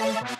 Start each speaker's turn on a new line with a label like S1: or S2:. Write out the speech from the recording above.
S1: Bye.